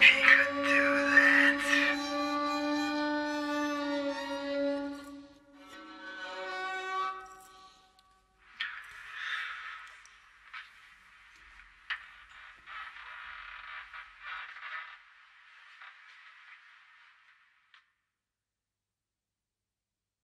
She could do this.